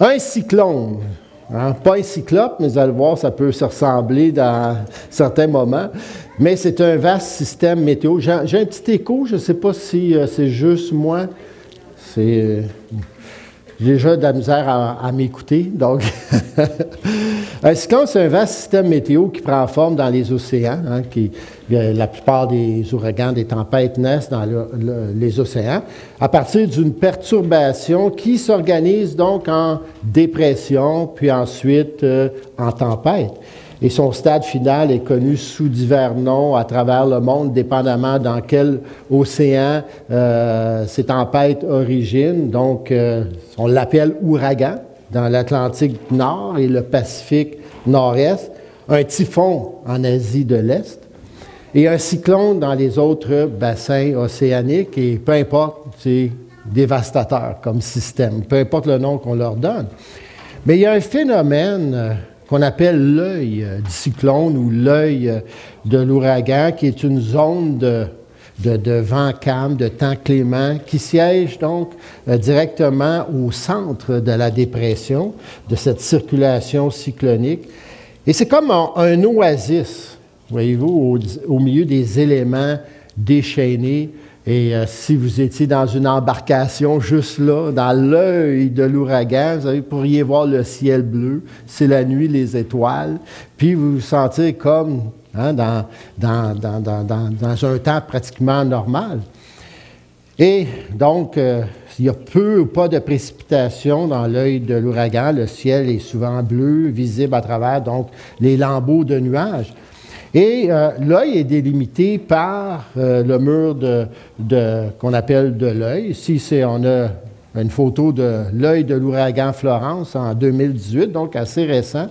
Un cyclone. Hein, pas un cyclope, mais vous allez voir, ça peut se ressembler dans certains moments. Mais c'est un vaste système météo. J'ai un petit écho, je ne sais pas si euh, c'est juste moi. C'est. Euh, j'ai déjà de la misère à, m'écouter. Donc, un cyclone, c'est un vaste système météo qui prend forme dans les océans. Hein, qui, la plupart des ouragans, des tempêtes naissent dans les océans à partir d'une perturbation qui s'organise donc en dépression, puis ensuite euh, en tempête et son stade final est connu sous divers noms à travers le monde, dépendamment dans quel océan euh, ces tempêtes originent. Donc, euh, on l'appelle ouragan dans l'Atlantique Nord et le Pacifique Nord-Est, un typhon en Asie de l'Est et un cyclone dans les autres bassins océaniques, et peu importe, c'est dévastateur comme système, peu importe le nom qu'on leur donne. Mais il y a un phénomène euh, qu'on appelle l'œil du cyclone ou l'œil de l'ouragan, qui est une zone de, de, vent calme, de temps clément, qui siège donc euh, directement au centre de la dépression, de cette circulation cyclonique. Et c'est comme un, oasis, voyez-vous, au, milieu des éléments déchaînés et euh, si vous étiez dans une embarcation juste là, dans l'œil de l'ouragan, vous pourriez voir le ciel bleu, c'est la nuit, les étoiles, puis vous vous sentez comme hein, dans, un temps pratiquement normal. Et donc, euh, il y a peu ou pas de précipitations dans l'œil de l'ouragan. Le ciel est souvent bleu, visible à travers donc les lambeaux de nuages. Et euh, l'œil est délimité par euh, le mur de, qu'on appelle de l'œil. Ici, on a une photo de l'œil de l'ouragan Florence en 2018, donc assez récent.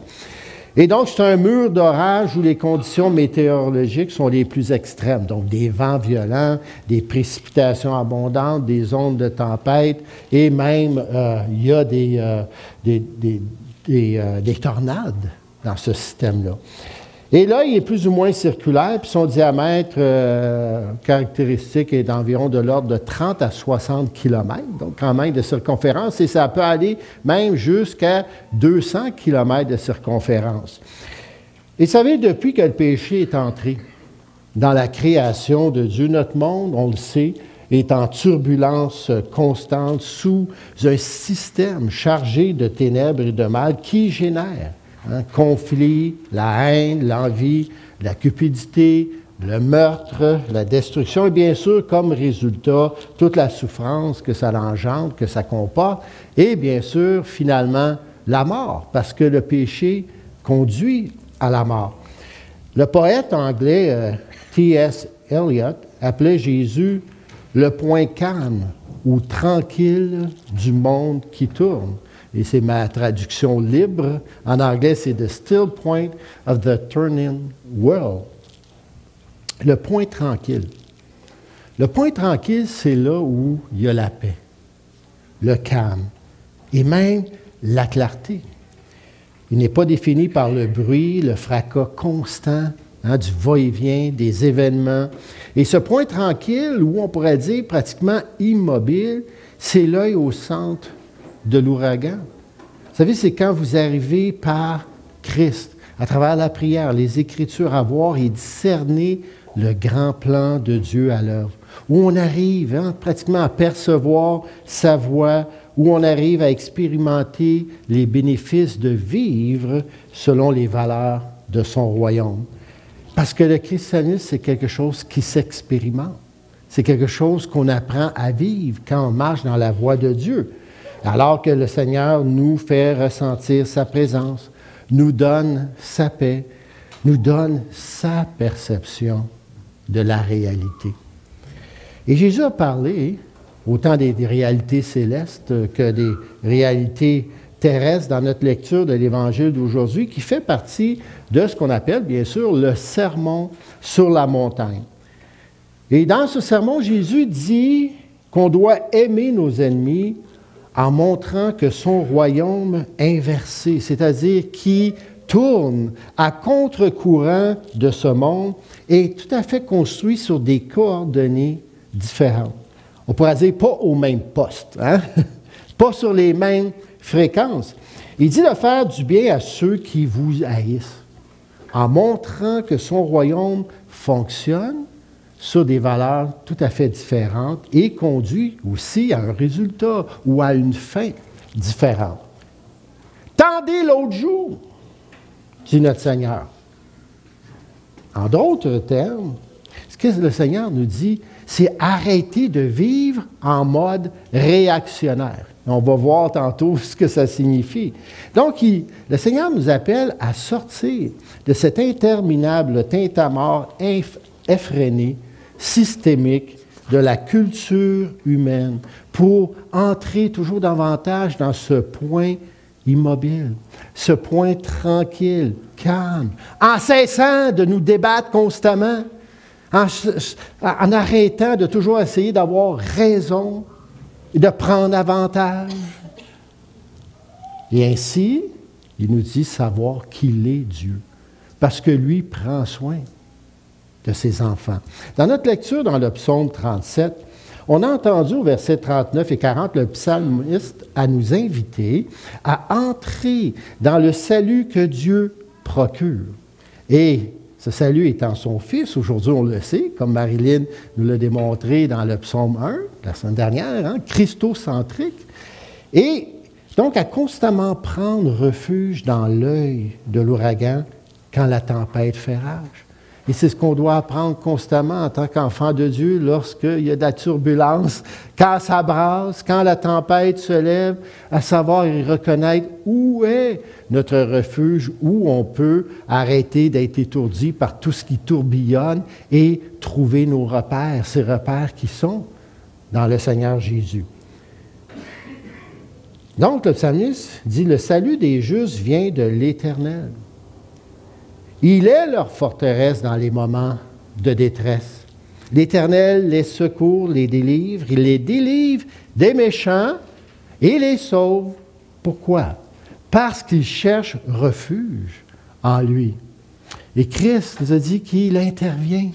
Et donc, c'est un mur d'orage où les conditions météorologiques sont les plus extrêmes. Donc, des vents violents, des précipitations abondantes, des ondes de tempête, et même, euh, il y a des, des tornades dans ce système-là. Et là, il est plus ou moins circulaire, puis son diamètre euh, caractéristique est d'environ de l'ordre de 30 à 60 km, donc quand même de circonférence, et ça peut aller même jusqu'à 200 km de circonférence. Et vous savez, depuis que le péché est entré dans la création de Dieu, notre monde, on le sait, est en turbulence constante sous un système chargé de ténèbres et de mal qui génère Hein, conflit, la haine, l'envie, la cupidité, le meurtre, la destruction, et bien sûr, comme résultat, toute la souffrance que ça engendre, que ça comporte, et bien sûr, finalement, la mort, parce que le péché conduit à la mort. Le poète anglais euh, T.S. Eliot appelait Jésus le point calme ou tranquille du monde qui tourne et c'est ma traduction libre. En anglais, c'est The Still Point of the Turning World. Le point tranquille. Le point tranquille, c'est là où il y a la paix, le calme et même la clarté. Il n'est pas défini par le bruit, le fracas constant hein, du va-et-vient, des événements. Et ce point tranquille, où on pourrait dire pratiquement immobile, c'est l'œil au centre de l'ouragan. Vous savez, c'est quand vous arrivez par Christ, à travers la prière, les Écritures, à voir et discerner le grand plan de Dieu à l'œuvre, où on arrive hein, pratiquement à percevoir sa voix, où on arrive à expérimenter les bénéfices de vivre selon les valeurs de son royaume. Parce que le christianisme, c'est quelque chose qui s'expérimente. C'est quelque chose qu'on apprend à vivre quand on marche dans la voie de Dieu alors que le Seigneur nous fait ressentir sa présence, nous donne sa paix, nous donne sa perception de la réalité. Et Jésus a parlé autant des, réalités célestes que des réalités terrestres dans notre lecture de l'Évangile d'aujourd'hui, qui fait partie de ce qu'on appelle, bien sûr, le sermon sur la montagne. Et dans ce sermon, Jésus dit qu'on doit aimer nos ennemis en montrant que son royaume inversé, c'est-à-dire qui tourne à contre-courant de ce monde, est tout à fait construit sur des coordonnées différentes. On pourrait dire pas au même poste, hein? pas sur les mêmes fréquence. Il dit de faire du bien à ceux qui vous haïssent, en montrant que son royaume fonctionne sur des valeurs tout à fait différentes et conduit aussi à un résultat ou à une fin différente. Tendez l'autre jour, dit notre Seigneur. En d'autres termes, ce que le Seigneur nous dit, c'est arrêter de vivre en mode réactionnaire. On va voir tantôt ce que ça signifie. Donc, le Seigneur nous appelle à sortir de cet interminable tintamarre effréné, systémique de la culture humaine pour entrer toujours davantage dans ce point immobile, ce point tranquille, calme, en cessant de nous débattre constamment, en, en arrêtant de toujours essayer d'avoir raison et de prendre avantage. Et ainsi, il nous dit savoir qu'il est Dieu, parce que lui prend soin de ses enfants. Dans notre lecture dans le psaume 37, on a entendu au verset 39 et 40 le psalmiste à nous inviter à entrer dans le salut que Dieu procure. Et ce salut étant son Fils, aujourd'hui on le sait, comme Marilyn nous l'a démontré dans le psaume 1, la semaine dernière, hein, christocentrique. Et donc à constamment prendre refuge dans l'œil de l'ouragan quand la tempête fait rage. Et c'est ce qu'on doit apprendre constamment en tant qu'enfant de Dieu lorsqu'il y a de la turbulence, quand ça brasse, quand la tempête se lève, à savoir et reconnaître où est notre refuge, où on peut arrêter d'être étourdi par tout ce qui tourbillonne et trouver nos repères, ces repères qui sont dans le Seigneur Jésus. Donc, le psalmiste dit, le salut des justes vient de l'Éternel. Il est leur forteresse dans les moments de détresse. L'Éternel les secourt, les délivre, il les délivre des méchants et les sauve. Pourquoi? Parce qu'ils cherchent refuge en lui. Et Christ nous a dit qu'il intervient,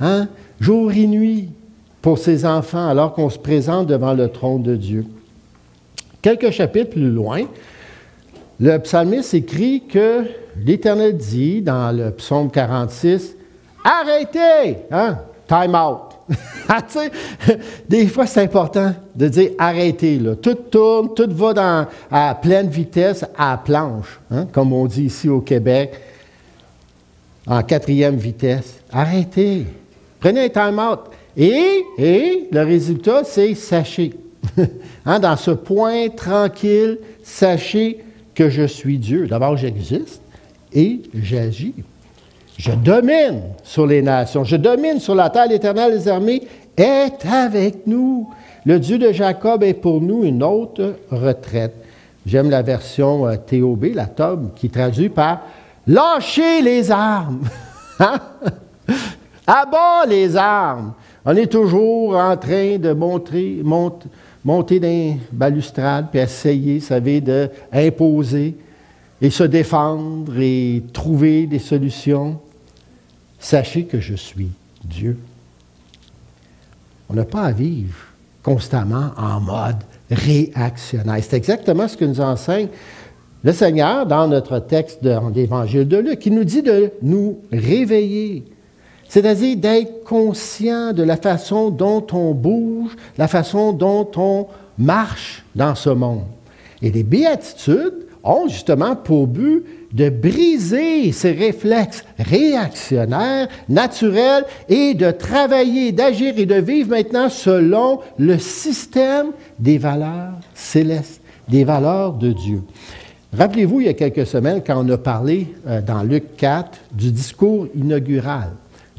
hein, jour et nuit, pour ses enfants, alors qu'on se présente devant le trône de Dieu. Quelques chapitres plus loin, le psalmiste écrit que l'Éternel dit dans le psaume 46, arrêtez, hein, time out. Ah, des fois, c'est important de dire arrêtez. Tout tourne, tout va dans, à pleine vitesse à planche, hein, comme on dit ici au Québec, en quatrième vitesse. Arrêtez. Prenez un time out. Et, et le résultat, c'est sachez. hein, dans ce point tranquille, sachez que je suis Dieu. D'abord, j'existe et j'agis. Je domine sur les nations, je domine sur la terre. L'Éternel des armées est avec nous. Le Dieu de Jacob est pour nous une autre retraite. J'aime la version euh, TOB, la TOB, qui traduit par Lâchez les armes. Hein? Abat les armes. On est toujours en train de monter dans balustrade, puis essayer, vous savez, d'imposer et se défendre et trouver des solutions. Sachez que je suis Dieu. On n'a pas à vivre constamment en mode réactionnaire. C'est exactement ce que nous enseigne le Seigneur dans notre texte de l'Évangile de Luc, qui nous dit de nous réveiller, c'est-à-dire d'être conscient de la façon dont on bouge, la façon dont on marche dans ce monde. Et les béatitudes ont justement pour but de briser ces réflexes réactionnaires, naturels, et de travailler, d'agir et de vivre maintenant selon le système des valeurs célestes, des valeurs de Dieu. Rappelez-vous, il y a quelques semaines, quand on a parlé euh, dans Luc 4 du discours inaugural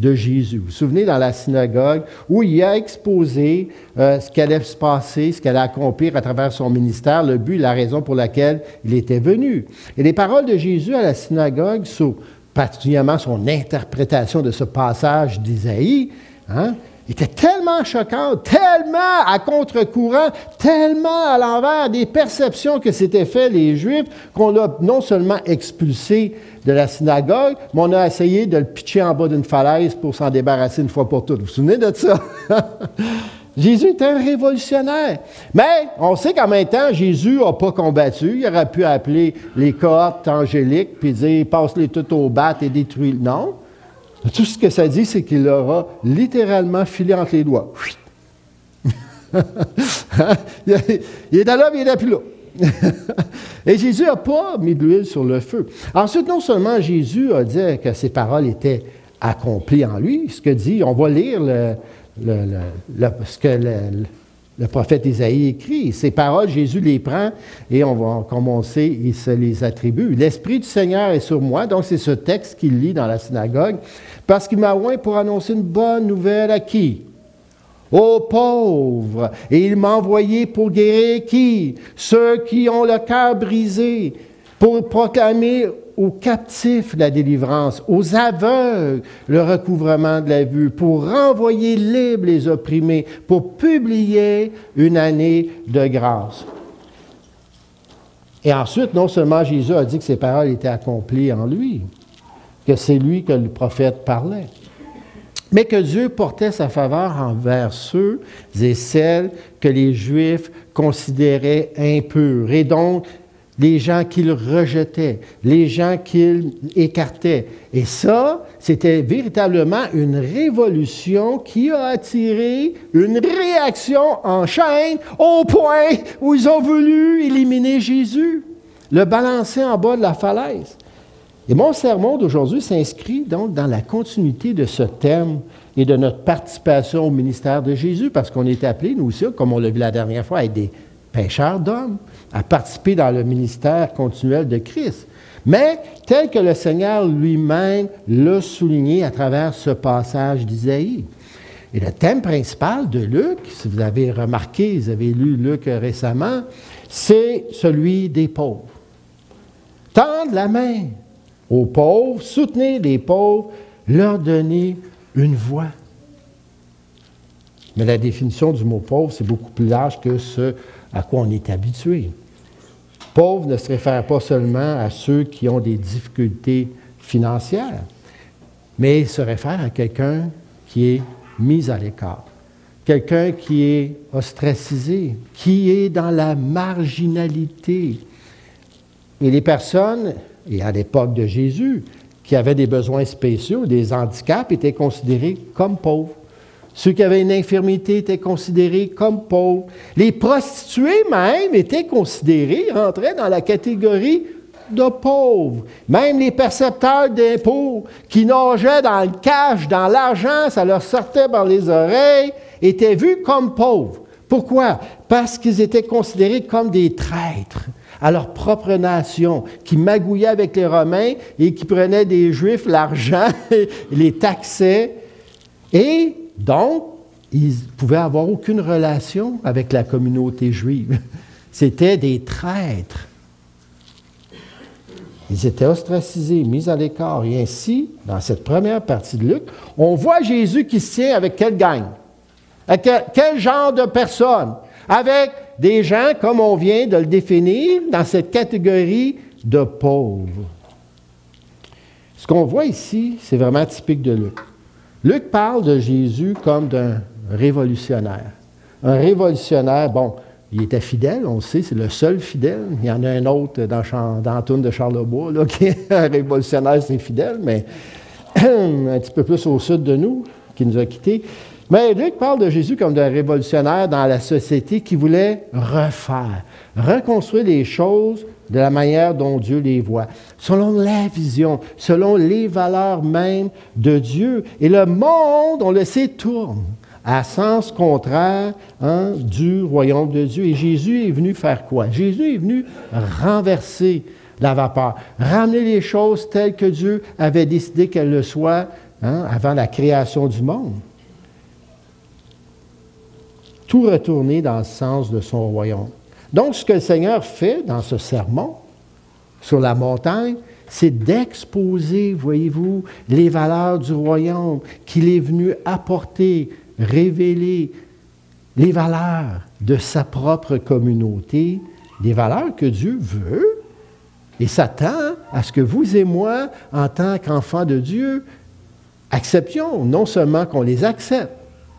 de Jésus. Vous vous souvenez dans la synagogue où il a exposé euh, ce qui allait se passer, ce qu'elle allait accomplir à travers son ministère, le but, la raison pour laquelle il était venu. Et les paroles de Jésus à la synagogue, sur particulièrement son interprétation de ce passage d'Isaïe, hein, était tellement choquante, tellement à contre-courant, tellement à l'envers des perceptions que s'étaient fait les Juifs qu'on l'a non seulement expulsé de la synagogue, mais on a essayé de le pitcher en bas d'une falaise pour s'en débarrasser une fois pour toutes. Vous vous souvenez de ça? Jésus est un révolutionnaire. Mais on sait qu'en même temps, Jésus n'a pas combattu. Il aurait pu appeler les cohortes angéliques puis dire passe-les toutes au bat et détruis. Non. Tout ce que ça dit, c'est qu'il aura littéralement filé entre les doigts. il est là, mais il n'est plus là. Et Jésus n'a pas mis de l'huile sur le feu. Ensuite, non seulement Jésus a dit que ses paroles étaient accomplies en lui, ce que dit, on va lire ce que le, prophète Isaïe écrit. Ces paroles, Jésus les prend et on va, comme il se les attribue. L'Esprit du Seigneur est sur moi, donc c'est ce texte qu'il lit dans la synagogue, parce qu'il m'a oint pour annoncer une bonne nouvelle à qui? aux pauvres. Et il m'a envoyé pour guérir qui? Ceux qui ont le cœur brisé, pour proclamer aux captifs la délivrance, aux aveugles le recouvrement de la vue, pour renvoyer libres les opprimés, pour publier une année de grâce. Et ensuite, non seulement Jésus a dit que ses paroles étaient accomplies en lui, que c'est lui que le prophète parlait, mais que Dieu portait sa faveur envers ceux et celles que les Juifs considéraient impurs, et donc les gens qu'ils rejetaient, les gens qu'ils écartaient. Et ça, c'était véritablement une révolution qui a attiré une réaction en chaîne au point où ils ont voulu éliminer Jésus, le balancer en bas de la falaise. Et mon sermon d'aujourd'hui s'inscrit donc dans la continuité de ce thème et de notre participation au ministère de Jésus, parce qu'on est appelés, nous aussi, comme on l'a vu la dernière fois, à être des pêcheurs d'hommes, à participer dans le ministère continuel de Christ. Mais tel que le Seigneur lui-même l'a souligné à travers ce passage d'Isaïe. Et le thème principal de Luc, si vous avez remarqué, vous avez lu Luc récemment, c'est celui des pauvres. Tendre la main aux pauvres, soutenir les pauvres, leur donner une voix. Mais la définition du mot pauvre, c'est beaucoup plus large que ce à quoi on est habitué. Pauvre ne se réfère pas seulement à ceux qui ont des difficultés financières, mais se réfère à quelqu'un qui est mis à l'écart, quelqu'un qui est ostracisé, qui est dans la marginalité. Et les personnes et à l'époque de Jésus, qui avaient des besoins spéciaux, des handicaps, étaient considérés comme pauvres. Ceux qui avaient une infirmité étaient considérés comme pauvres. Les prostituées même étaient considérées, rentraient dans la catégorie de pauvres. Même les percepteurs d'impôts qui nageaient dans le cash, dans l'argent, ça leur sortait par les oreilles, étaient vus comme pauvres. Pourquoi? Parce qu'ils étaient considérés comme des traîtres à leur propre nation, qui magouillaient avec les Romains et qui prenaient des Juifs l'argent, les taxaient. Et donc, ils ne pouvaient avoir aucune relation avec la communauté juive. C'étaient des traîtres. Ils étaient ostracisés, mis à l'écart. Et ainsi, dans cette première partie de Luc, on voit Jésus qui se tient avec quelle gang? Avec quel genre de personnes? Avec des gens, comme on vient de le définir, dans cette catégorie de pauvres. Ce qu'on voit ici, c'est vraiment typique de Luc. Luc parle de Jésus comme d'un révolutionnaire. Un révolutionnaire, bon, il était fidèle, on le sait, c'est le seul fidèle. Il y en a un autre dans, dans de Charlebois, qui est un révolutionnaire, c'est fidèle, mais un petit peu plus au sud de nous, qui nous a quittés. Mais Luc parle de Jésus comme d'un révolutionnaire dans la société qui voulait refaire, reconstruire les choses de la manière dont Dieu les voit, selon la vision, selon les valeurs mêmes de Dieu. Et le monde, on le sait, tourne à sens contraire hein, du royaume de Dieu. Et Jésus est venu faire quoi? Jésus est venu renverser la vapeur, ramener les choses telles que Dieu avait décidé qu'elles le soient hein, avant la création du monde tout retourner dans le sens de son royaume. Donc, ce que le Seigneur fait dans ce sermon sur la montagne, c'est d'exposer, voyez-vous, les valeurs du royaume qu'il est venu apporter, révéler, les valeurs de sa propre communauté, des valeurs que Dieu veut et s'attend à ce que vous et moi, en tant qu'enfants de Dieu, acceptions, non seulement qu'on les accepte,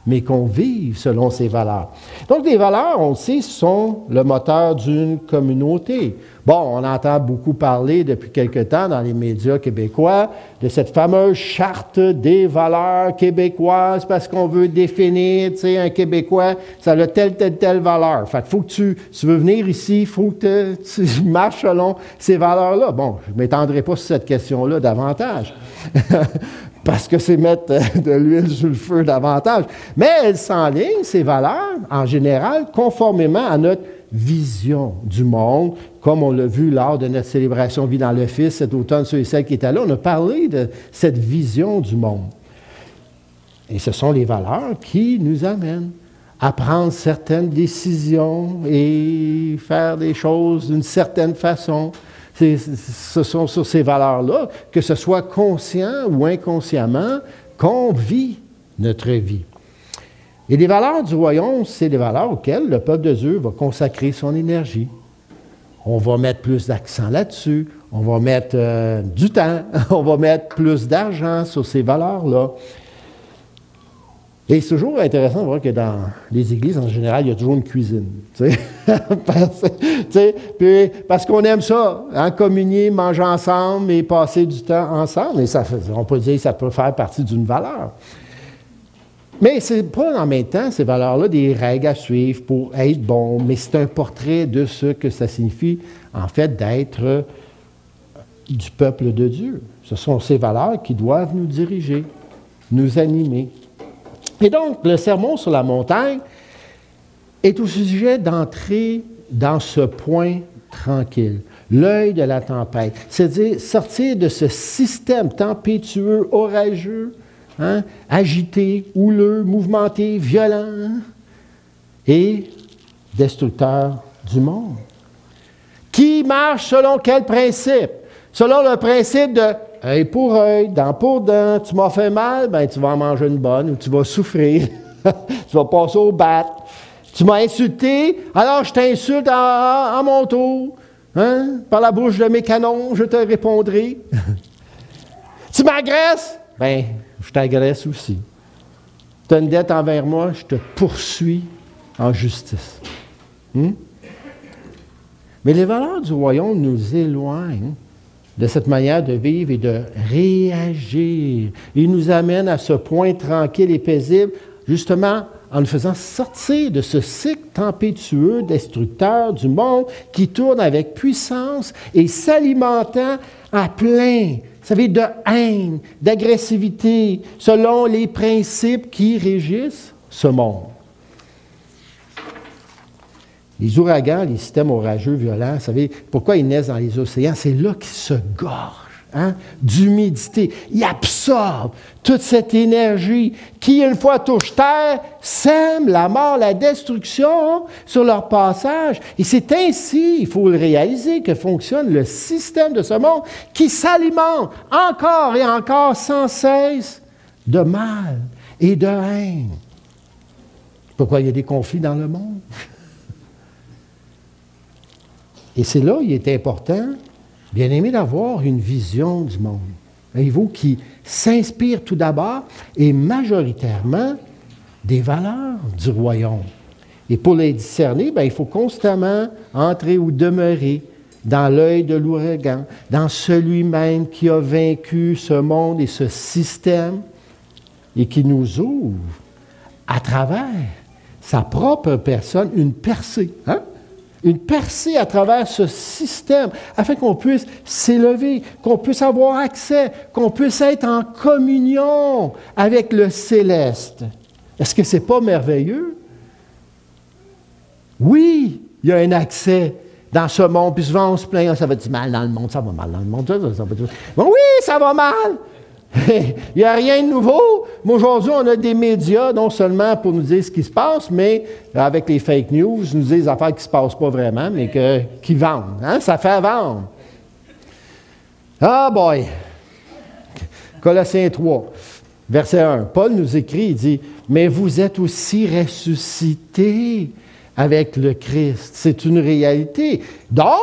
mais qu'on vive selon ces valeurs. Donc, les valeurs, on le sait, sont le moteur d'une communauté. Bon, on entend beaucoup parler depuis quelque temps dans les médias québécois de cette fameuse charte des valeurs québécoises parce qu'on veut définir, tu sais, un Québécois, ça a telle, telle, telle valeur. Fait faut que tu, veux venir ici, faut que tu marches selon ces valeurs-là. Bon, je ne m'étendrai pas sur cette question-là davantage. parce que c'est mettre de l'huile sur le feu davantage. Mais elles s'enlignent, ces valeurs, en général, conformément à notre vision du monde, comme on l'a vu lors de notre célébration Vie dans le Fils cet automne, ceux et celles qui étaient là, on a parlé de cette vision du monde. Et ce sont les valeurs qui nous amènent à prendre certaines décisions et faire des choses d'une certaine façon. Ce sont sur ces valeurs-là, que ce soit conscient ou inconsciemment, qu'on vit notre vie. Et les valeurs du royaume, c'est les valeurs auxquelles le peuple de Dieu va consacrer son énergie. On va mettre plus d'accent là-dessus, on va mettre euh, du temps, on va mettre plus d'argent sur ces valeurs-là. Et c'est toujours intéressant de voir que dans les églises, en général, il y a toujours une cuisine. parce, parce qu'on aime ça, hein, communier, manger ensemble et passer du temps ensemble. Et ça, on peut dire que ça peut faire partie d'une valeur. Mais ce n'est pas en même temps, ces valeurs-là, des règles à suivre pour être bon, mais c'est un portrait de ce que ça signifie, en fait, d'être euh, du peuple de Dieu. Ce sont ces valeurs qui doivent nous diriger, nous animer. Et donc, le sermon sur la montagne est au sujet d'entrer dans ce point tranquille, l'œil de la tempête, c'est-à-dire sortir de ce système tempétueux, orageux, Hein? agité, houleux, mouvementé, violent et destructeur du monde. Qui marche selon quel principe? Selon le principe de œil pour œil, dent pour dent, tu m'as fait mal, ben tu vas en manger une bonne ou tu vas souffrir, tu vas passer au bat. Tu m'as insulté, alors je t'insulte à, mon tour. Hein? Par la bouche de mes canons, je te répondrai. tu m'agresses, ben je t'agresse aussi. Tu as une dette envers moi, je te poursuis en justice. Hmm? Mais les valeurs du royaume nous éloignent de cette manière de vivre et de réagir. Ils nous amènent à ce point tranquille et paisible, justement en nous faisant sortir de ce cycle tempétueux, destructeur du monde qui tourne avec puissance et s'alimentant à plein vous savez, de haine, d'agressivité, selon les principes qui régissent ce monde. Les ouragans, les systèmes orageux violents, vous savez, pourquoi ils naissent dans les océans? C'est là qu'ils se gorgent hein, d'humidité. Ils absorbent toute cette énergie qui, une fois touche terre, sème la mort, la destruction sur leur passage. Et c'est ainsi, il faut le réaliser, que fonctionne le système de ce monde qui s'alimente encore et encore sans cesse de mal et de haine. Pourquoi il y a des conflits dans le monde? Et c'est là, il est important, bien aimé, d'avoir une vision du monde. Voyez-vous, qui s'inspire tout d'abord et majoritairement des valeurs du royaume. Et pour les discerner, bien, il faut constamment entrer ou demeurer dans l'œil de l'ouragan, dans celui même qui a vaincu ce monde et ce système et qui nous ouvre à travers sa propre personne une percée. Hein? Une percée à travers ce système, afin qu'on puisse s'élever, qu'on puisse avoir accès, qu'on puisse être en communion avec le céleste. Est-ce que ce n'est pas merveilleux? Oui, il y a un accès dans ce monde, puis souvent on se plaint, ça va du mal dans le monde, ça va mal dans le monde, ça, va oui, ça va mal, Il n'y a rien de nouveau. Mais aujourd'hui, on a des médias, non seulement pour nous dire ce qui se passe, mais avec les fake news, nous disent des affaires qui ne se passent pas vraiment, mais qui vendent. Hein? Ça fait vendre. Ah boy! Colossiens 3, verset 1. Paul nous écrit, il dit, Mais vous êtes aussi ressuscités avec le Christ. C'est une réalité. Donc,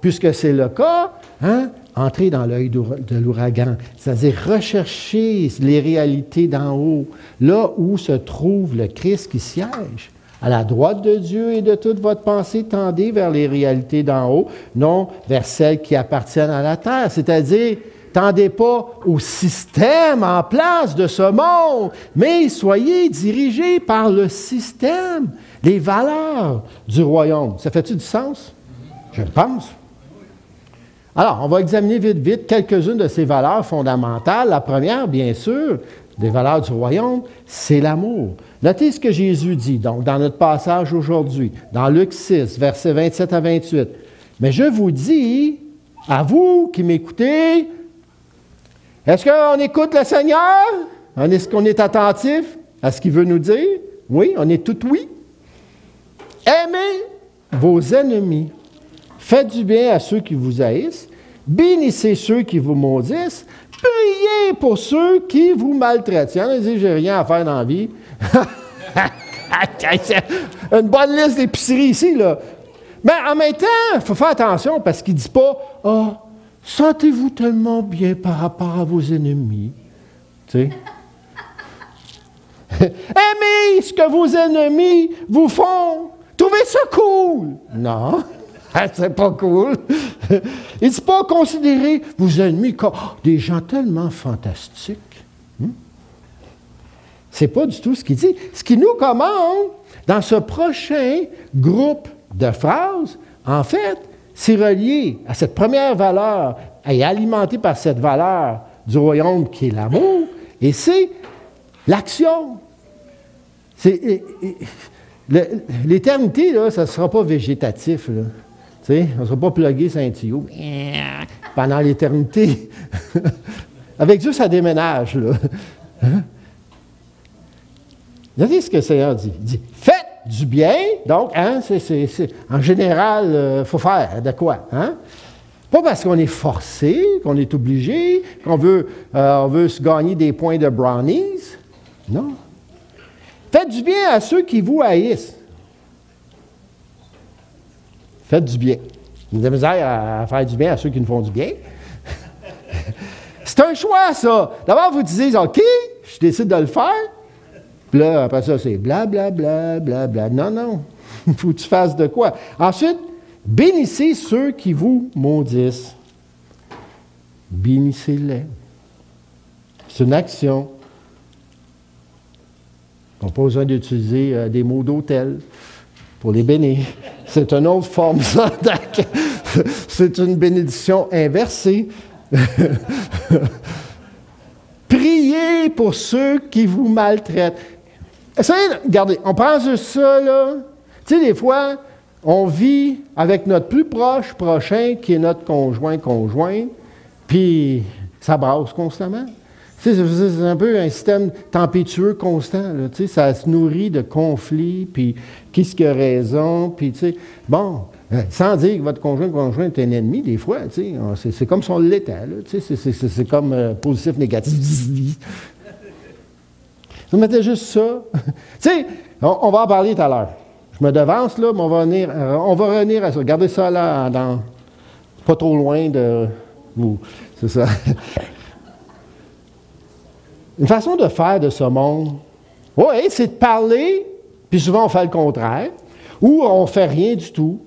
puisque c'est le cas, hein, entrer dans l'œil de l'ouragan, c'est-à-dire rechercher les réalités d'en haut, là où se trouve le Christ qui siège. À la droite de Dieu et de toute votre pensée, tendez vers les réalités d'en haut, non vers celles qui appartiennent à la terre, c'est-à-dire tendez pas au système en place de ce monde, mais soyez dirigés par le système, les valeurs du royaume. Ça fait-tu du sens? Je le pense. Alors, on va examiner vite, vite quelques-unes de ces valeurs fondamentales. La première, bien sûr, des valeurs du royaume, c'est l'amour. Notez ce que Jésus dit, dans notre passage aujourd'hui, dans Luc 6, versets 27 à 28. Mais je vous dis, à vous qui m'écoutez, est-ce qu'on écoute le Seigneur? Est-ce qu'on est attentif à ce qu'il veut nous dire? Oui, on est tout oui. Aimez vos ennemis. Faites du bien à ceux qui vous haïssent. Bénissez ceux qui vous maudissent. Priez pour ceux qui vous maltraitent. Il y en a qui j'ai rien à faire dans la vie. Une bonne liste d'épicerie ici, là. Mais en même temps, il faut faire attention parce qu'il ne dit pas oh, sentez-vous tellement bien par rapport à vos ennemis. Tu sais? Aimez ce que vos ennemis vous font. Trouvez ça cool. Non. C'est pas cool. Il ne pas considérer vos ennemis comme oh, des gens tellement fantastiques. Ce hmm? C'est pas du tout ce qu'il dit. Ce qui nous commande dans ce prochain groupe de phrases, en fait, c'est relié à cette première valeur et alimenté par cette valeur du royaume qui est l'amour, et c'est l'action. L'éternité, ça ne sera pas végétatif. On ne sera pas plugué sur un tuyau pendant l'éternité. Avec Dieu, ça déménage. Là. Hein? Regardez ce que le Seigneur dit. Il dit Faites du bien. Donc, hein, en général, il euh, faut faire de quoi? Hein? Pas parce qu'on est forcé, qu'on est obligé, qu'on veut, euh, veut se gagner des points de brownies. Non. Faites du bien à ceux qui vous haïssent. Faites du bien. Vous avez misère à faire du bien à ceux qui nous font du bien. c'est un choix, ça. D'abord, vous dites, OK, je décide de le faire. Puis là, après ça, c'est bla, bla. Non, non. Il faut que tu fasses de quoi. Ensuite, bénissez ceux qui vous maudissent. Bénissez-les. C'est une action. On n'a pas besoin d'utiliser euh, des mots d'hôtel pour les bénir. C'est une autre forme C'est une bénédiction inversée. Priez pour ceux qui vous maltraitent. regardez, on pense juste ça, là. Tu sais, des fois, on vit avec notre plus proche prochain, qui est notre conjoint, conjoint, puis ça brasse constamment. C'est un peu un système tempétueux constant. ça se nourrit de conflits, puis qui ce qui a raison, puis bon, euh, sans dire que votre conjoint conjoint est un ennemi, des fois, c'est comme si on l'était. C'est comme euh, positif, négatif. Vous mettez juste ça. on, on, va en parler tout à l'heure. Je me devance, là, mais on va, revenir, euh, on va revenir à ça. Regardez ça là, dans, pas trop loin de vous. C'est ça. Une façon de faire de ce monde, oui, c'est de parler, puis souvent on fait le contraire, ou on fait rien du tout,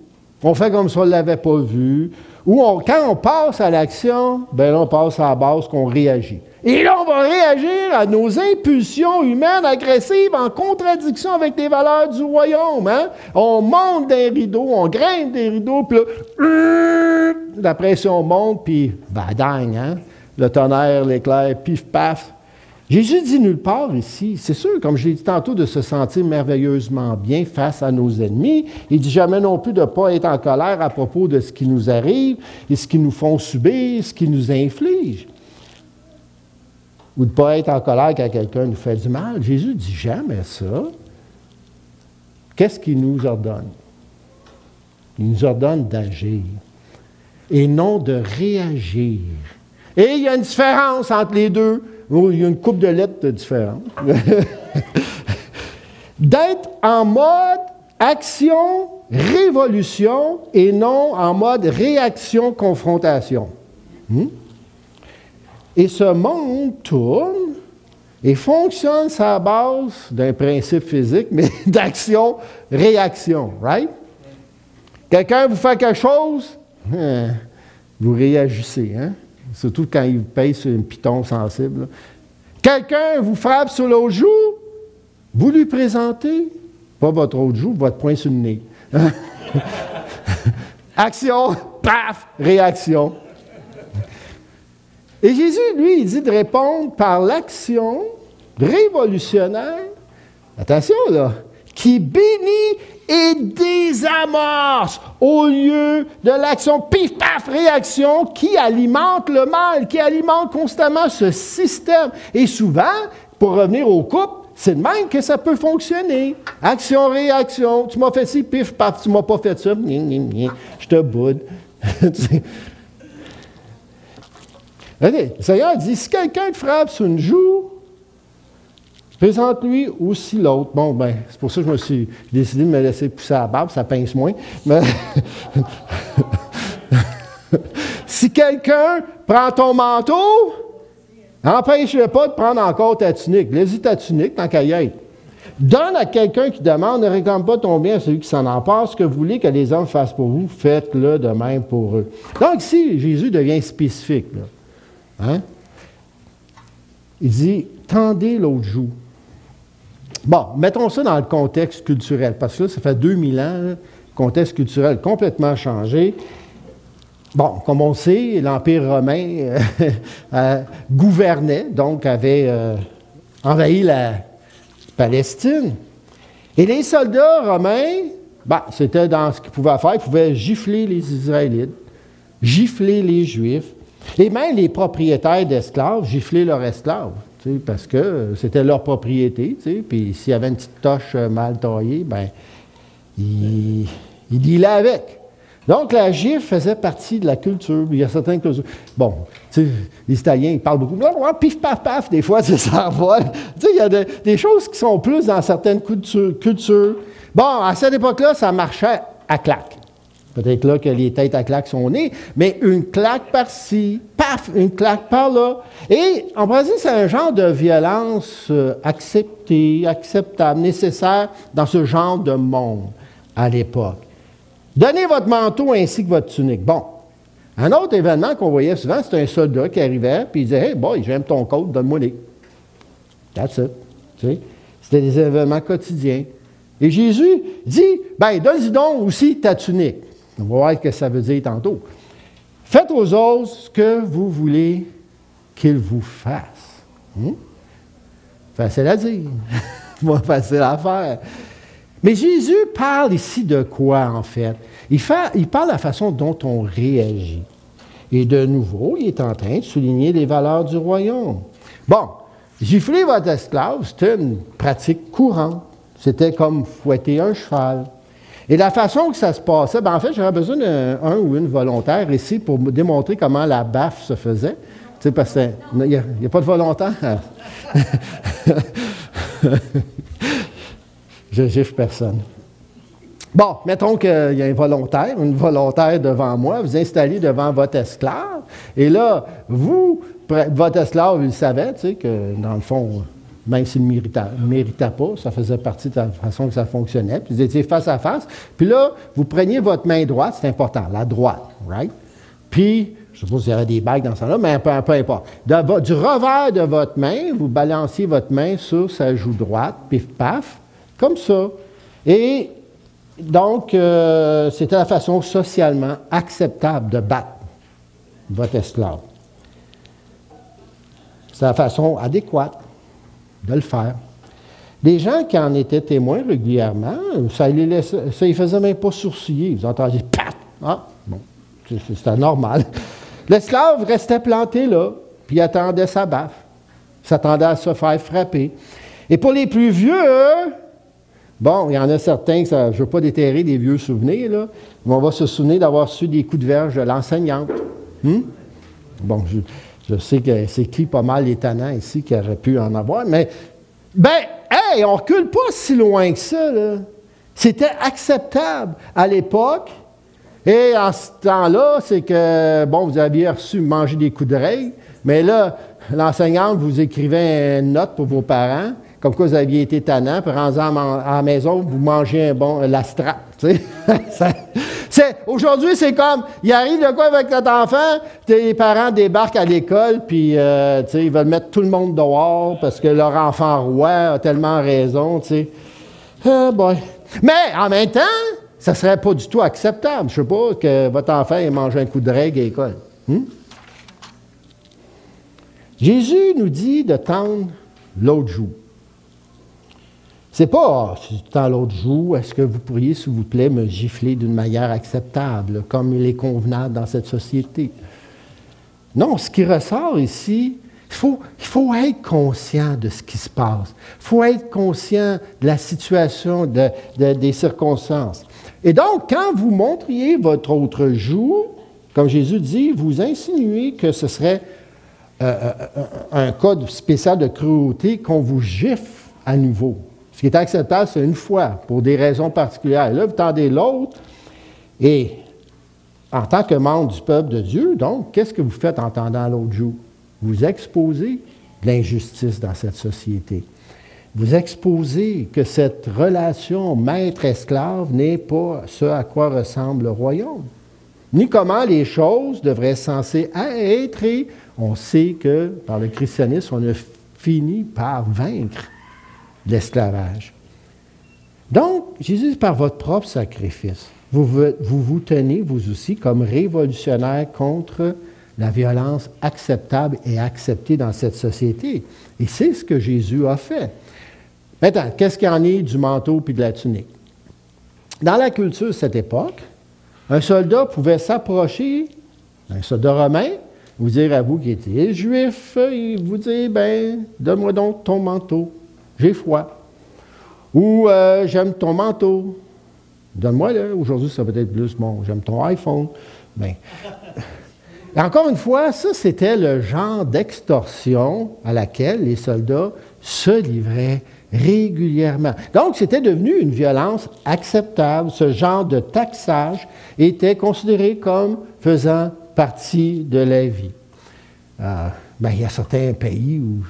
on fait comme si on ne l'avait pas vu, ou quand on passe à l'action, ben là, on passe à la base qu'on réagit. Et là, on va réagir à nos impulsions humaines agressives en contradiction avec les valeurs du royaume. Hein? On monte des rideaux, on grimpe des rideaux, puis là, la pression monte, puis badang, hein? le tonnerre, l'éclair, pif, paf, Jésus dit nulle part ici, c'est sûr, comme je l'ai dit tantôt, de se sentir merveilleusement bien face à nos ennemis. Il dit jamais non plus de ne pas être en colère à propos de ce qui nous arrive et ce qui nous font subir, ce qui nous inflige. Ou de ne pas être en colère quand quelqu'un nous fait du mal. Jésus dit jamais ça. Qu'est-ce qu'il nous ordonne? Il nous ordonne d'agir et non de réagir. Et il y a une différence entre les deux. Il y a une coupe de lettres différente. D'être en mode action, révolution et non en mode réaction, confrontation. Hmm? Et ce monde tourne et fonctionne sur la base d'un principe physique, mais d'action-réaction, right? Quelqu'un vous fait quelque chose, hein, vous réagissez, hein? Surtout quand il paye sur une piton sensible. Quelqu'un vous frappe sur l'autre joue, vous lui présentez, pas votre autre joue, votre poing sur le nez. Action, paf, réaction. Et Jésus, lui, il dit de répondre par l'action révolutionnaire, attention là, qui bénit et désamorce au lieu de l'action pif paf réaction qui alimente le mal, qui alimente constamment ce système. Et souvent, pour revenir au couple, c'est de même que ça peut fonctionner. Action, réaction. Tu m'as fait ci, pif, paf, tu m'as pas fait ça. Je te boude. le Seigneur dit si quelqu'un te frappe sur une joue, Présente-lui aussi l'autre. Bon, ben, c'est pour ça que je me suis décidé de me laisser pousser la barbe, ça pince moins. Mais si quelqu'un prend ton manteau, empêche-le pas de prendre encore ta tunique. Laisse ta tunique tant qu'à y être. Donne à quelqu'un qui demande, ne réclame pas ton bien à celui qui s'en empare. Ce que vous voulez que les hommes fassent pour vous, faites-le de même pour eux. Donc ici, Jésus devient spécifique. Hein? Il dit, tendez l'autre joue. Bon, mettons ça dans le contexte culturel, parce que là, ça fait 2000 ans, le contexte culturel complètement changé. Bon, comme on sait, l'Empire romain euh, gouvernait, donc avait euh, envahi la Palestine. Et les soldats romains, ben, c'était dans ce qu'ils pouvaient faire, ils pouvaient gifler les Israélites, gifler les Juifs, et même les propriétaires d'esclaves, gifler leurs esclaves parce que c'était leur propriété. Puis s'il y avait une petite toche euh, mal taillée, ben, il, il avec. Donc, la gifle faisait partie de la culture. Il y a certaines cultures. Bon, les Italiens, ils parlent beaucoup. Pif, paf, paf, des fois, ça s'envole. Il y a des choses qui sont plus dans certaines cultures. Bon, à cette époque-là, ça marchait à claque. Peut-être là que les têtes à claque sont nées, mais une claque par-ci, paf, une claque par-là. Et en principe, c'est un genre de violence euh, acceptée, acceptable, nécessaire dans ce genre de monde à l'époque. Donnez votre manteau ainsi que votre tunique. Bon. Un autre événement qu'on voyait souvent, c'était un soldat qui arrivait, puis il disait Hey, j'aime ton côte, donne-moi les. That's it. C'était des événements quotidiens. Et Jésus dit Ben, donne-y donc aussi ta tunique. On va voir ce que ça veut dire tantôt. Faites aux autres ce que vous voulez qu'ils vous fassent. Hmm? Facile à dire, facile à faire. Mais Jésus parle ici de quoi, en fait? Il, fait, il parle de la façon dont on réagit. Et de nouveau, il est en train de souligner les valeurs du royaume. Bon, gifler votre esclave, c'était une pratique courante. C'était comme fouetter un cheval. Et la façon que ça se passait, ben en fait, j'aurais besoin d'un ou une volontaire ici pour me démontrer comment la baffe se faisait. Tu sais, parce qu'il n'y a, pas de volontaire. Je gifle personne. Bon, mettons qu'il y a un volontaire, une volontaire devant moi, vous installez devant votre esclave, et là, vous, votre esclave, il savait, tu sais, que dans le fond, même s'il ne méritait, pas, ça faisait partie de la façon que ça fonctionnait. Puis vous étiez face à face. Puis là, vous preniez votre main droite, c'est important, la droite, right? Puis, je suppose qu'il y avait des bagues dans ça là, mais peu, importe. du revers de votre main, vous balanciez votre main sur sa joue droite, pif paf, comme ça. Et donc, euh, c'était la façon socialement acceptable de battre votre esclave. C'est la façon adéquate de le faire. Les gens qui en étaient témoins régulièrement, ça les, ça les faisait même pas sourciller. Vous entendiez pat! Ah, bon, c'était normal. L'esclave restait planté là, puis attendait sa baffe. S'attendait à se faire frapper. Et pour les plus vieux, bon, il y en a certains, je ne veux pas déterrer des vieux souvenirs, là, mais on va se souvenir d'avoir su des coups de verge de l'enseignante. Hmm? Bon, je, je sais que c'est qui pas mal étonnant ici qui aurait pu en avoir, mais ben, hey, on recule pas si loin que ça. C'était acceptable à l'époque Et en ce temps-là, c'est que, bon, vous aviez reçu manger des coups de règle, mais là, l'enseignante vous écrivait une note pour vos parents, comme quoi vous aviez été tannant, puis rendu à, la maison, vous mangez un bon, la strap. aujourd'hui, c'est comme, il arrive de quoi avec notre enfant, les parents débarquent à l'école, puis euh, ils veulent mettre tout le monde dehors parce que leur enfant roi a tellement raison. Ah, Mais en même temps, ça ne serait pas du tout acceptable. Je ne sais pas que votre enfant ait mangé un coup de règle à l'école. Hmm? Jésus nous dit de tendre l'autre joue. C'est pas, si tu l'autre joue, est-ce que vous pourriez, s'il vous plaît, me gifler d'une manière acceptable, comme il est convenable dans cette société? Non, ce qui ressort ici, il faut, être conscient de ce qui se passe. Il faut être conscient de la situation, de, des circonstances. Et donc, quand vous montriez votre autre joue, comme Jésus dit, vous insinuez que ce serait euh, euh, un code spécial de cruauté qu'on vous gifle à nouveau. Ce qui est acceptable, c'est une fois, pour des raisons particulières. Là, vous tendez l'autre, et en tant que membre du peuple de Dieu, donc, qu'est-ce que vous faites en tendant l'autre joue? Vous exposez l'injustice dans cette société. Vous exposez que cette relation maître-esclave n'est pas ce à quoi ressemble le royaume, ni comment les choses devraient censées être. Et on sait que par le christianisme, on a fini par vaincre l'esclavage. Donc, Jésus, par votre propre sacrifice, vous, vous tenez, vous aussi, comme révolutionnaire contre la violence acceptable et acceptée dans cette société. Et c'est ce que Jésus a fait. Maintenant, qu'est-ce qu'il y en est du manteau puis de la tunique? Dans la culture de cette époque, un soldat pouvait s'approcher d'un soldat romain, vous dire à vous qui étiez juif, il vous dire, ben, donne-moi donc ton manteau j'ai froid. Ou euh, j'aime ton manteau. Donne-moi là. Aujourd'hui, ça peut être plus bon. J'aime ton iPhone. Bien. Encore une fois, ça, c'était le genre d'extorsion à laquelle les soldats se livraient régulièrement. Donc, c'était devenu une violence acceptable. Ce genre de taxage était considéré comme faisant partie de la vie. Euh, ben, il y a certains pays où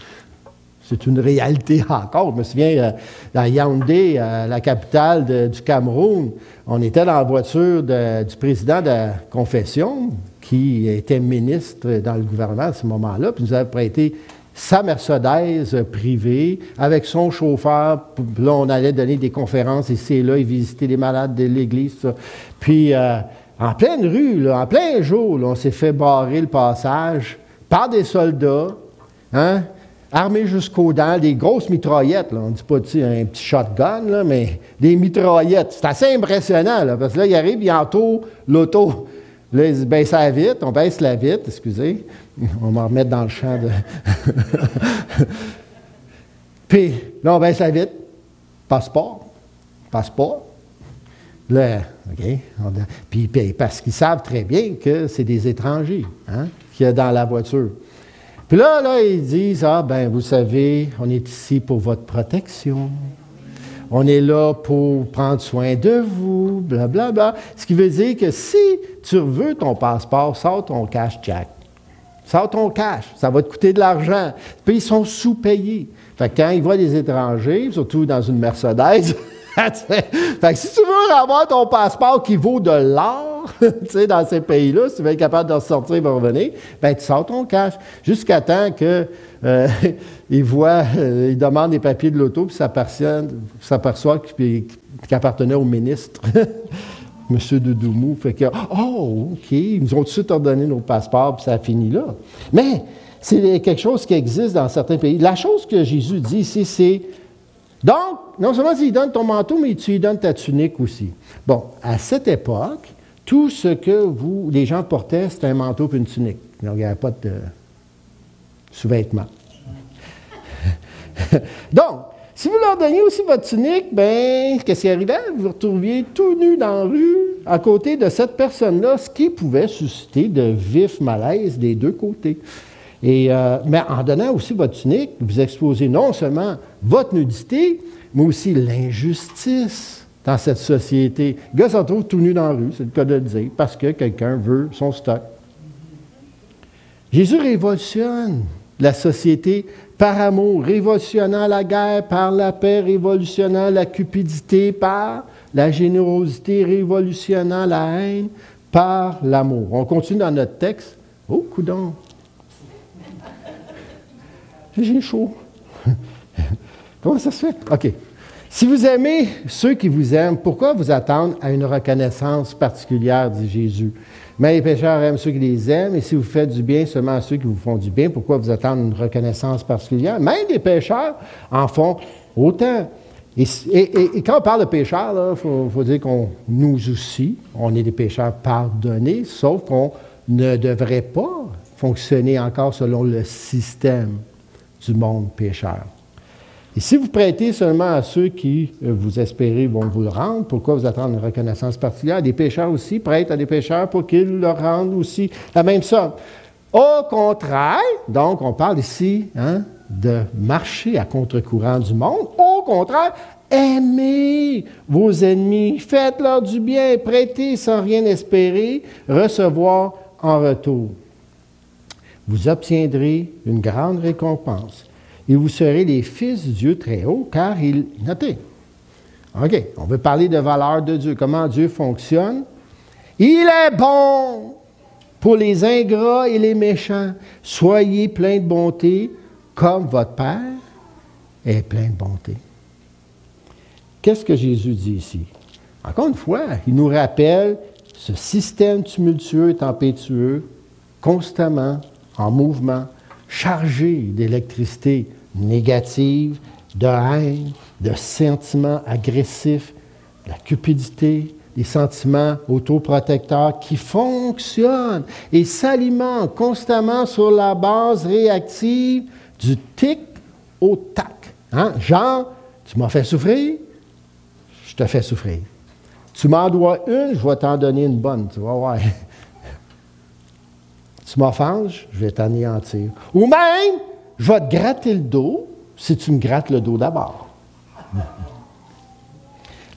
c'est une réalité encore. Je me souviens, à euh, Yaoundé, euh, la capitale du Cameroun, on était dans la voiture du président de confession, qui était ministre dans le gouvernement à ce moment-là, puis nous avait prêté sa Mercedes privée avec son chauffeur. là, on allait donner des conférences ici et là et visiter les malades de l'église. Puis, euh, en pleine rue, en plein jour, on s'est fait barrer le passage par des soldats. Hein? Armés jusqu'aux dents, des grosses mitraillettes. On ne dit pas un petit shotgun, mais des mitraillettes. C'est assez impressionnant, parce que là, il arrive, il entoure l'auto. Là, il baisse la vite, on baisse la vite, excusez. On va remettre dans le champ de. Puis, là, on baisse la vite. Passeport. Passeport. Là, OK. Puis, parce qu'ils savent très bien que c'est des étrangers hein, qu'il y a dans la voiture. Puis là, là, ils disent, ah ben, vous savez, on est ici pour votre protection. On est là pour prendre soin de vous, blablabla. Bla, bla. Ce qui veut dire que si tu veux ton passeport, sors ton cash, Jack. Sors ton cash, ça va te coûter de l'argent. Puis ils sont sous-payés. Fait que quand ils voient des étrangers, surtout dans une Mercedes, fait que si tu veux avoir ton passeport qui vaut de l'or, dans ces pays-là, si tu veux être capable de sortir et de revenir, ben tu sors ton cash jusqu'à temps que euh, ils voient, euh, ils demandent les papiers de l'auto, puis s'aperçoit qu'il appartenait au ministre. Monsieur de Doumou, fait que, oh, OK, ils nous ont tout de suite ordonné nos passeports, puis ça a fini là. Mais c'est quelque chose qui existe dans certains pays. La chose que Jésus dit ici, c'est donc, non seulement tu lui donnes ton manteau, mais tu lui donnes ta tunique aussi. Bon, à cette époque, tout ce que vous, les gens portaient, c'était un manteau et une tunique. Donc, il n'y avait pas de sous-vêtements. Donc, si vous leur donniez aussi votre tunique, ben, qu'est-ce qui arrivait? Vous vous retrouviez tout nu dans la rue, à côté de cette personne-là, ce qui pouvait susciter de vifs malaises des deux côtés. Et, euh, mais en donnant aussi votre tunique, vous exposez non seulement votre nudité, mais aussi l'injustice dans cette société. Le gars se retrouve tout nu dans la rue, c'est le cas de le dire, parce que quelqu'un veut son stock. Jésus révolutionne la société par amour, révolutionnant la guerre par la paix, révolutionnant la cupidité par la générosité, révolutionnant la haine par l'amour. On continue dans notre texte. Oh, coudon! J'ai chaud. Comment ça se fait? OK. Si vous aimez ceux qui vous aiment, pourquoi vous attendre à une reconnaissance particulière, dit Jésus? Mais les pécheurs aiment ceux qui les aiment, et si vous faites du bien seulement à ceux qui vous font du bien, pourquoi vous attendre une reconnaissance particulière? Même les pécheurs en font autant. Et, quand on parle de pécheurs, il faut, dire qu'on nous aussi, on est des pécheurs pardonnés, sauf qu'on ne devrait pas fonctionner encore selon le système du monde pécheur. Et si vous prêtez seulement à ceux qui, euh, vous espérez, vont vous le rendre, pourquoi vous attendre une reconnaissance particulière? Des pécheurs aussi prêtent à des pécheurs pour qu'ils leur rendent aussi la même somme. Au contraire, donc on parle ici hein, de marcher à contre-courant du monde. Au contraire, aimez vos ennemis, faites-leur du bien, prêtez sans rien espérer, recevoir en retour. Vous obtiendrez une grande récompense et vous serez les fils du Dieu très haut, car il. Notez. OK, on veut parler de valeur de Dieu, comment Dieu fonctionne. Il est bon pour les ingrats et les méchants. Soyez pleins de bonté, comme votre Père est plein de bonté. Qu'est-ce que Jésus dit ici? Encore une fois, il nous rappelle ce système tumultueux et tempétueux, constamment en mouvement, chargé d'électricité négative, de haine, de sentiments agressifs, de la cupidité, des sentiments autoprotecteurs qui fonctionnent et s'alimentent constamment sur la base réactive du tic au tac. Hein? Genre, tu m'as fait souffrir, je te fais souffrir. Tu m'en dois une, je vais t'en donner une bonne, tu vas voir. Tu m'offenses, je vais t'anéantir. Ou même, je vais te gratter le dos si tu me grattes le dos d'abord.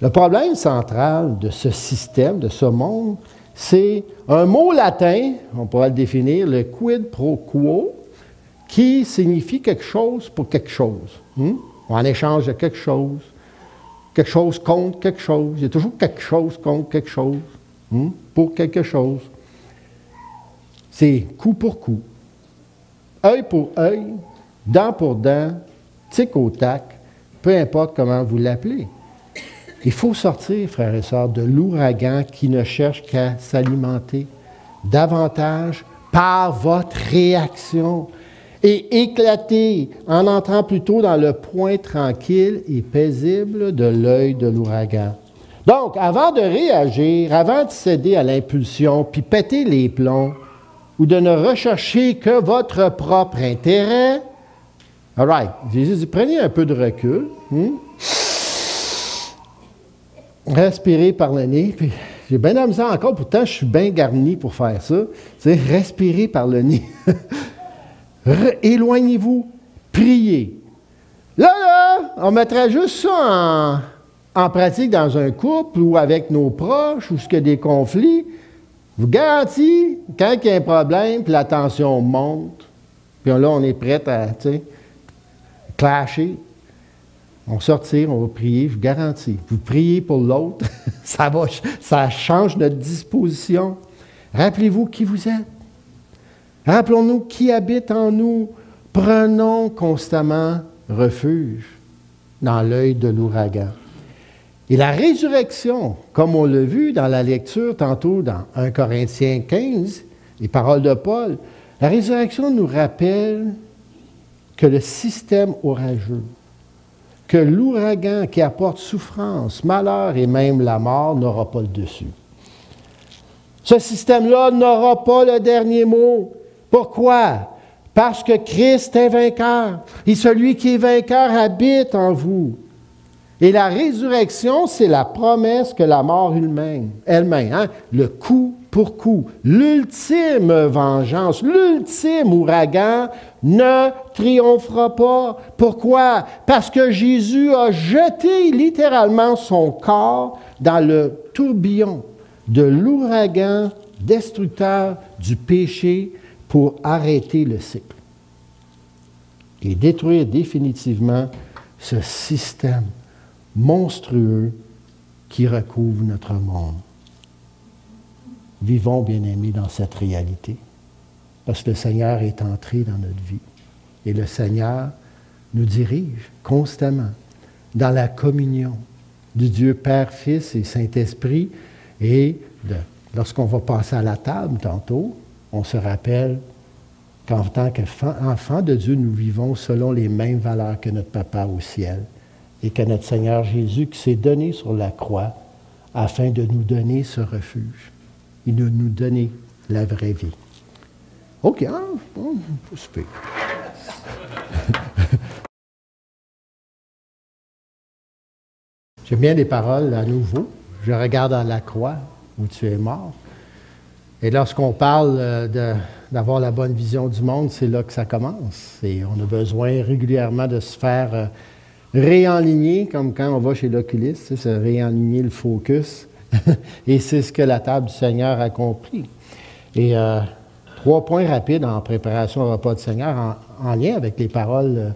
Le problème central de ce système, de ce monde, c'est un mot latin, on pourrait le définir, le quid pro quo, qui signifie quelque chose pour quelque chose. Hmm? En échange de quelque chose, quelque chose contre quelque chose. Il y a toujours quelque chose contre quelque chose, hmm? pour quelque chose. C'est coup pour coup, œil pour œil, dent pour dent, tic au tac, peu importe comment vous l'appelez. Il faut sortir, frères et sœurs, de l'ouragan qui ne cherche qu'à s'alimenter davantage par votre réaction et éclater en entrant plutôt dans le point tranquille et paisible de l'œil de l'ouragan. Donc, avant de réagir, avant de céder à l'impulsion, puis péter les plombs, ou de ne rechercher que votre propre intérêt. All right. Jésus dit, prenez un peu de recul. Hmm? Respirez par le nez. J'ai bien amusé encore, pourtant je suis bien garni pour faire ça. C'est respirer par le nez. Éloignez-vous. Priez. Là, là, on mettrait juste ça en, en pratique dans un couple ou avec nos proches ou ce que des conflits vous garantis, quand il y a un problème, puis la tension monte, puis là, on est prêt à, clasher, on sortir, on va prier, je vous garantis. Vous priez pour l'autre, ça, ça change notre disposition. Rappelez-vous qui vous êtes. Rappelons-nous qui habite en nous. Prenons constamment refuge dans l'œil de l'ouragan. Et la résurrection, comme on l'a vu dans la lecture tantôt dans 1 Corinthiens 15, les paroles de Paul, la résurrection nous rappelle que le système orageux, que l'ouragan qui apporte souffrance, malheur et même la mort n'aura pas le dessus. Ce système-là n'aura pas le dernier mot. Pourquoi? Parce que Christ est vainqueur. Et celui qui est vainqueur habite en vous. Et la résurrection, c'est la promesse que la mort elle-même, elle-même hein, le coup pour coup, l'ultime vengeance, l'ultime ouragan ne triomphera pas. Pourquoi? Parce que Jésus a jeté littéralement son corps dans le tourbillon de l'ouragan destructeur du péché pour arrêter le cycle et détruire définitivement ce système monstrueux qui recouvre notre monde. Vivons, bien-aimés, dans cette réalité, parce que le Seigneur est entré dans notre vie. Et le Seigneur nous dirige constamment dans la communion du Dieu Père, Fils et Saint-Esprit. Et lorsqu'on va passer à la table tantôt, on se rappelle qu'en tant qu'enfants de Dieu, nous vivons selon les mêmes valeurs que notre Papa au ciel et que notre Seigneur Jésus qui s'est donné sur la croix afin de nous donner ce refuge et de nous donner la vraie vie. OK, hein? Oh, J'aime bien les paroles à nouveau. Je regarde à la croix où tu es mort. Et lorsqu'on parle euh, d'avoir la bonne vision du monde, c'est là que ça commence. Et on a besoin régulièrement de se faire euh, réenligner, comme quand on va chez l'oculiste, se réenligner le focus. Et c'est ce que la table du Seigneur a compris. Et euh, trois points rapides en préparation au repas du Seigneur en, lien avec les paroles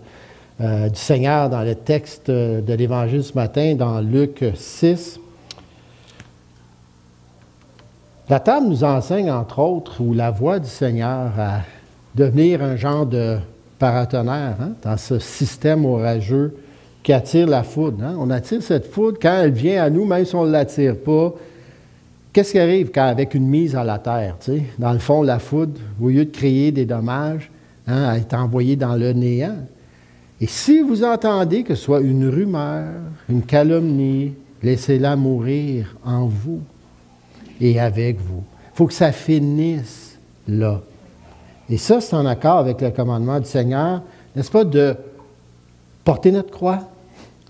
du Seigneur dans le texte de l'Évangile ce matin, dans Luc 6. La table nous enseigne, entre autres, ou la voix du Seigneur à devenir un genre de paratonnerre hein, dans ce système orageux qui attire la foudre. Hein? On attire cette foudre quand elle vient à nous, même si on ne l'attire pas. Qu'est-ce qui arrive quand, avec une mise à la terre, dans le fond, la foudre, au lieu de créer des dommages, hein, elle est envoyée dans le néant. Et si vous entendez que ce soit une rumeur, une calomnie, laissez-la mourir en vous et avec vous. Il faut que ça finisse là. Et ça, c'est en accord avec le commandement du Seigneur, n'est-ce pas, de porter notre croix,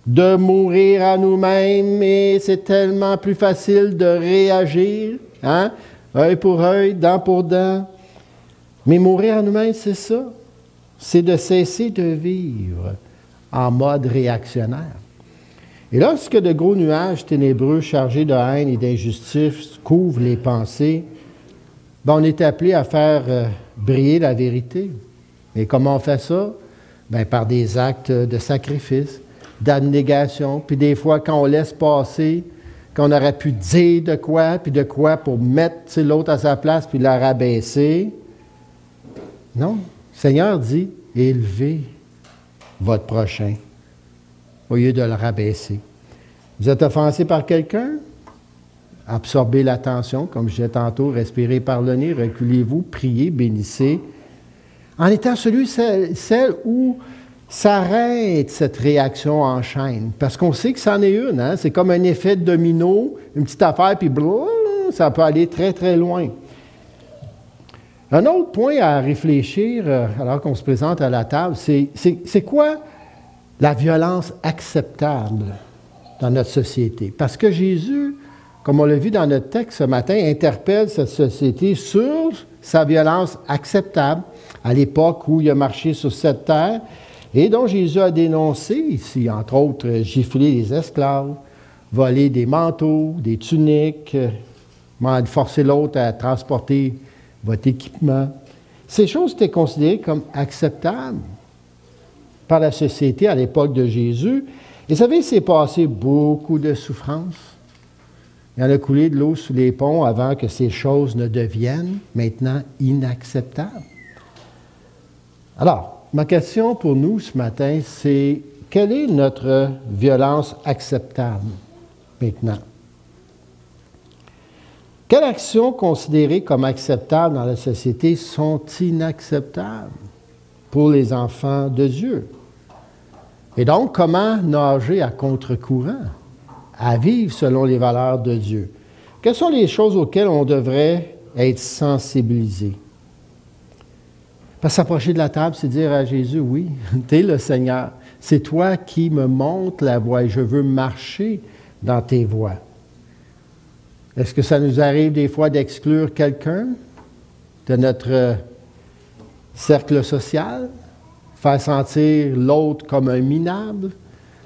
de mourir à nous-mêmes, et c'est tellement plus facile de réagir, hein? œil pour œil, dent pour dent. Mais mourir à nous-mêmes, c'est ça. C'est de cesser de vivre en mode réactionnaire. Et lorsque de gros nuages ténébreux chargés de haine et d'injustice couvrent les pensées, ben, on est appelé à faire euh, briller la vérité. Et comment on fait ça? Ben, par des actes de sacrifice, d'abnégation, puis des fois, quand on laisse passer, qu'on aurait pu dire de quoi, puis de quoi pour mettre l'autre à sa place, puis la rabaisser. Non. Le Seigneur dit, élevez votre prochain au lieu de le rabaisser. Vous êtes offensé par quelqu'un? Absorbez l'attention, comme je disais tantôt, respirez par le nez, reculez-vous, priez, bénissez. En étant celui, celle, où s'arrête cette réaction en chaîne. Parce qu'on sait que c'en est une. Hein? C'est comme un effet de domino, une petite affaire, puis ça peut aller très, très loin. Un autre point à réfléchir euh, alors qu'on se présente à la table, c'est quoi la violence acceptable dans notre société? Parce que Jésus, comme on l'a vu dans notre texte ce matin, interpelle cette société sur sa violence acceptable à l'époque où il a marché sur cette terre et dont Jésus a dénoncé ici, entre autres, gifler les esclaves, voler des manteaux, des tuniques, forcer l'autre à transporter votre équipement. Ces choses étaient considérées comme acceptables par la société à l'époque de Jésus. Et vous savez, il s'est passé beaucoup de souffrances. Il y en a coulé de l'eau sous les ponts avant que ces choses ne deviennent maintenant inacceptables. Alors, ma question pour nous ce matin, c'est quelle est notre violence acceptable maintenant? Quelles actions considérées comme acceptables dans la société sont inacceptables pour les enfants de Dieu? Et donc, comment nager à contre-courant, à vivre selon les valeurs de Dieu? Quelles sont les choses auxquelles on devrait être sensibilisé? Parce s'approcher de la table, c'est dire à Jésus, oui, tu es le Seigneur. C'est toi qui me montres la voie et je veux marcher dans tes voies. Est-ce que ça nous arrive des fois d'exclure quelqu'un de notre cercle social, faire sentir l'autre comme un minable,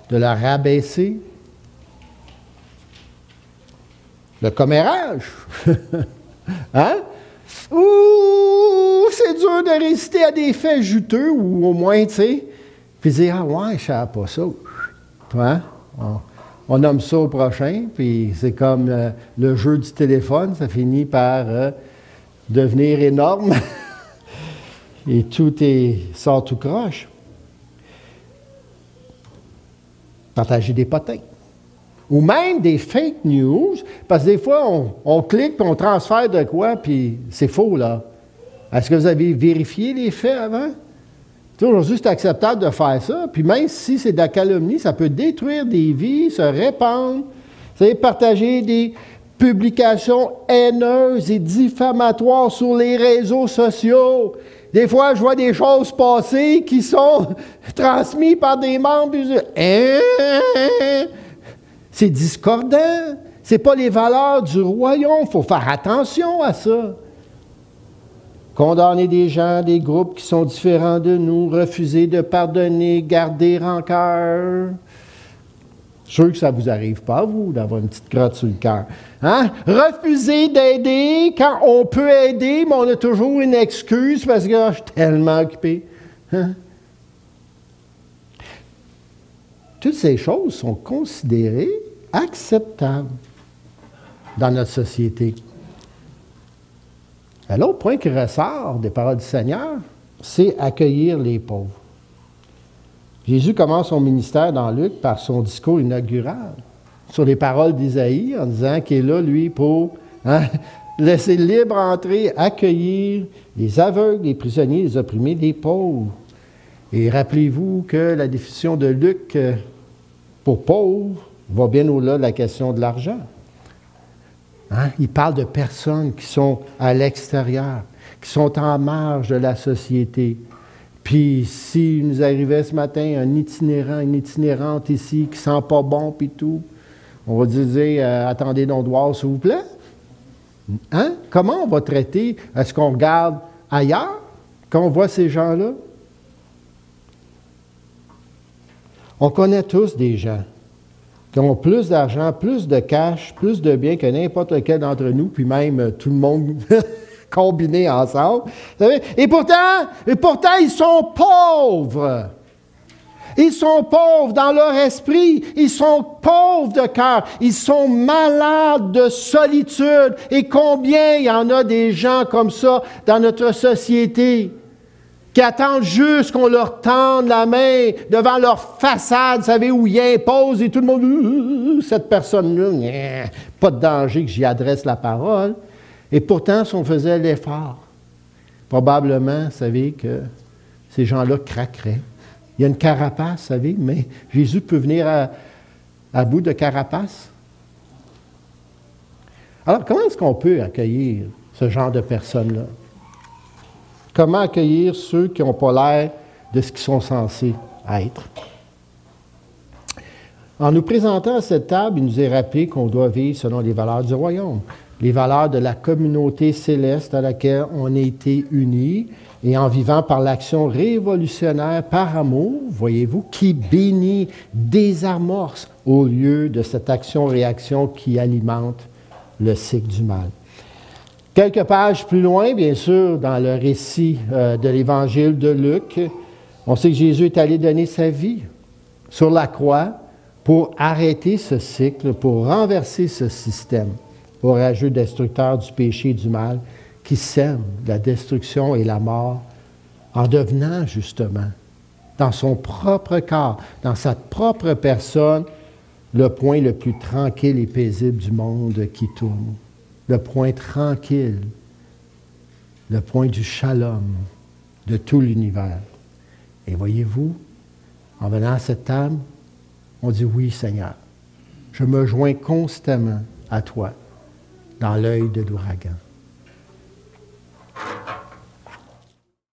de la rabaisser? Le commérage. hein? Ouh, de résister à des faits juteux, ou au moins, tu sais, puis dire, ah ouais, je savais pas ça. Hein? On, nomme ça au prochain, puis c'est comme euh, le jeu du téléphone, ça finit par euh, devenir énorme. Et tout est, sort tout croche. Partager des potins ou même des fake news, parce que des fois, on, clique puis on transfère de quoi, puis c'est faux, là. Est-ce que vous avez vérifié les faits avant? Aujourd'hui, c'est acceptable de faire ça. Puis même si c'est de la calomnie, ça peut détruire des vies, se répandre. Vous savez, partager des publications haineuses et diffamatoires sur les réseaux sociaux. Des fois, je vois des choses passer qui sont transmises par des membres. Hein? C'est discordant. Ce n'est pas les valeurs du royaume. Il faut faire attention à ça. Condamner des gens, des groupes qui sont différents de nous, refuser de pardonner, garder rancœur. Je sûr que ça ne vous arrive pas, vous, d'avoir une petite crotte sur le cœur. Hein? Refuser d'aider quand on peut aider, mais on a toujours une excuse parce que ah, je suis tellement occupé. Hein? Toutes ces choses sont considérées acceptables dans notre société. L'autre point qui ressort des paroles du Seigneur, c'est accueillir les pauvres. Jésus commence son ministère dans Luc par son discours inaugural sur les paroles d'Isaïe en disant qu'il est là, lui, pour hein, laisser libre entrer, accueillir les aveugles, les prisonniers, les opprimés, les pauvres. Et rappelez-vous que la définition de Luc euh, pour pauvre va bien au-delà de la question de l'argent. Hein? Il parle de personnes qui sont à l'extérieur, qui sont en marge de la société. Puis, s'il nous arrivait ce matin un itinérant, une itinérante ici qui sent pas bon, puis tout, on va dire euh, attendez donc droit, s'il vous plaît. Hein? Comment on va traiter? Est-ce qu'on regarde ailleurs quand on voit ces gens-là? On connaît tous des gens qui ont plus d'argent, plus de cash, plus de biens que n'importe lequel d'entre nous, puis même euh, tout le monde combiné ensemble. Et pourtant, et pourtant, ils sont pauvres. Ils sont pauvres dans leur esprit, ils sont pauvres de cœur, ils sont malades de solitude. Et combien il y en a des gens comme ça dans notre société? Qui attendent juste qu'on leur tende la main devant leur façade, vous savez, où ils imposent et tout le monde, cette personne-là, pas de danger que j'y adresse la parole. Et pourtant, si on faisait l'effort, probablement, vous savez, que ces gens-là craqueraient. Il y a une carapace, vous savez, mais Jésus peut venir à, à bout de carapace. Alors, comment est-ce qu'on peut accueillir ce genre de personnes-là? Comment accueillir ceux qui n'ont pas l'air de ce qu'ils sont censés être? En nous présentant à cette table, il nous est rappelé qu'on doit vivre selon les valeurs du royaume, les valeurs de la communauté céleste à laquelle on a été unis, et en vivant par l'action révolutionnaire par amour, voyez-vous, qui bénit, désamorce au lieu de cette action-réaction qui alimente le cycle du mal. Quelques pages plus loin, bien sûr, dans le récit euh, de l'évangile de Luc, on sait que Jésus est allé donner sa vie sur la croix pour arrêter ce cycle, pour renverser ce système orageux destructeur du péché et du mal qui sème la destruction et la mort en devenant justement dans son propre corps, dans sa propre personne, le point le plus tranquille et paisible du monde qui tourne le point tranquille, le point du shalom de tout l'univers. Et voyez-vous, en venant à cette table, on dit oui Seigneur, je me joins constamment à toi dans l'œil de l'ouragan.